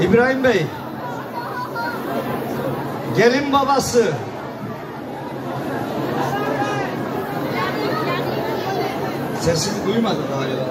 İbrahim Bey. Gelin babası. Sesini duymadı galiba.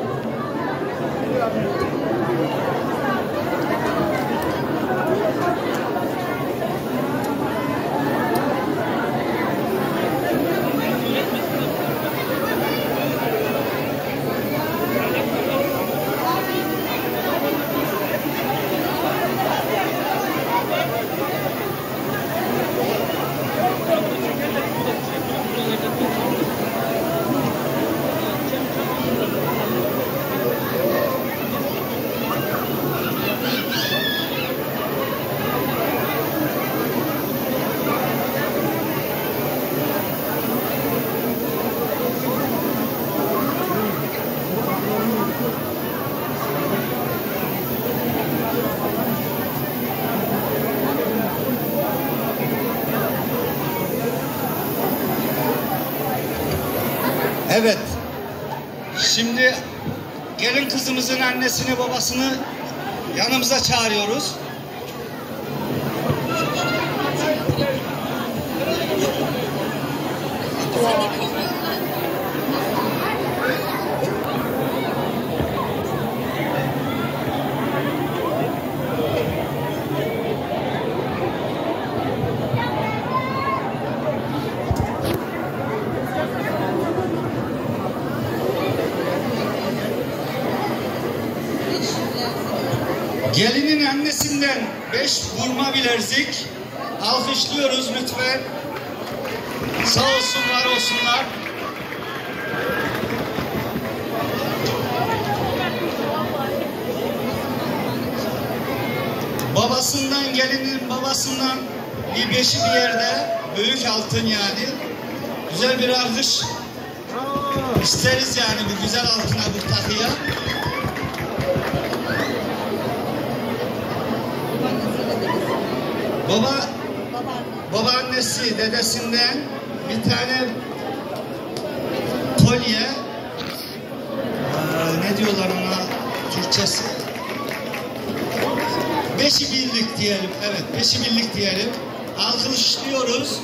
Evet. Şimdi gelin kızımızın annesini babasını yanımıza çağırıyoruz. Gelinin annesinden beş vurma bilerzik. Alkışlıyoruz lütfen. Sağ olsunlar olsunlar. Babasından gelinin babasından bir beşi bir yerde. Büyük altın yani. Güzel bir alkış isteriz yani bu güzel altına bu takıya. Baba babaannesi dedesinden bir tane kolye Aa, ne diyorlar ona Türkçesi? Beşi birlik diyelim evet beşi birlik diyelim. Alkışlıyoruz